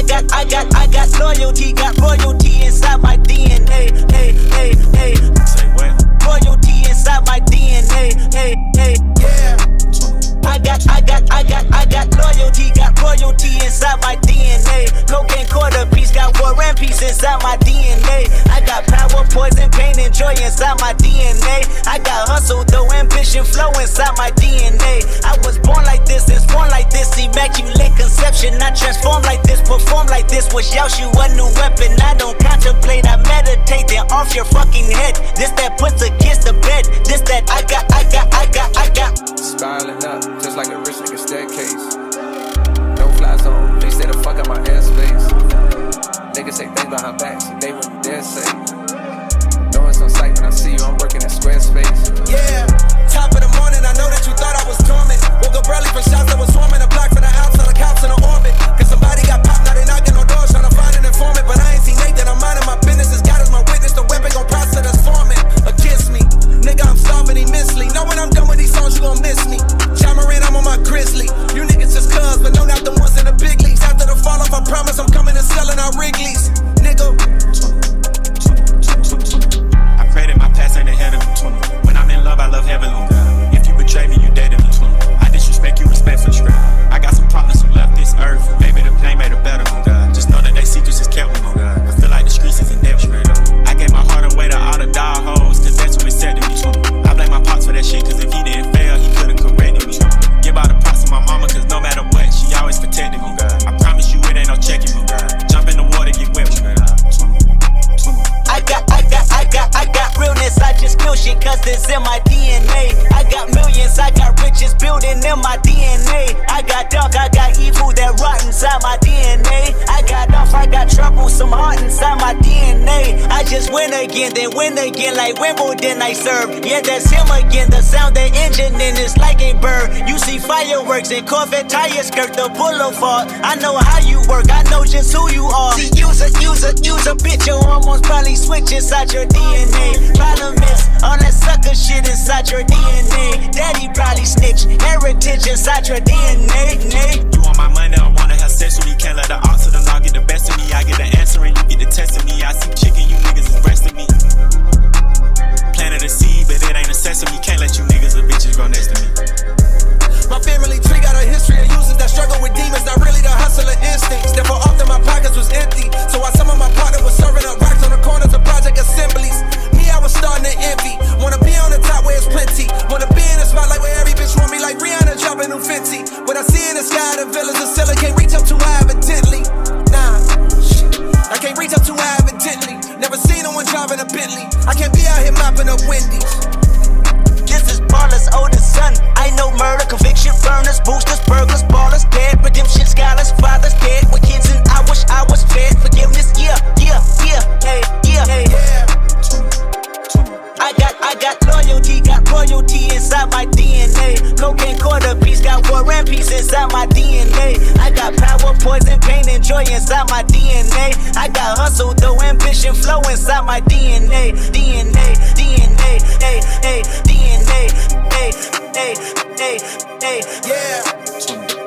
I got, I got, I got loyalty, got royalty inside my DNA. Hey, hey, hey. I got hustle, though ambition flow inside my DNA. I was born like this, is born like this, immaculate conception. I transform like this, perform like this. Was out you a new weapon? I don't contemplate, I meditate. Then off your fucking head. This that puts a kiss to bed. This that I got in my DNA. I got dark, I got evil that rot inside my DNA. I got off, I got trouble, some heart inside my DNA. I just win again, then win again, like Wimbledon I serve. Yeah, that's him again. The sound, the engine and it's like a bird. You see fireworks and Corvette tires skirt the boulevard. I know how you work, I know just who you are. See, use a, use a, use a bitch, your hormones probably switch inside your DNA. Problem is, all that sucker shit inside your DNA. Daddy shit just out your DNA, You want my money, I wanna have sex with me. Can't let the odds to the law get the best of me. I get the answering. Never seen no one driving a Bentley. I can't be out here mopping up Wendy's. This is Brawler's oldest son. I know murder. inside my DNA, DNA, DNA, hey, hey, DNA, hey, hey, hey, hey, yeah.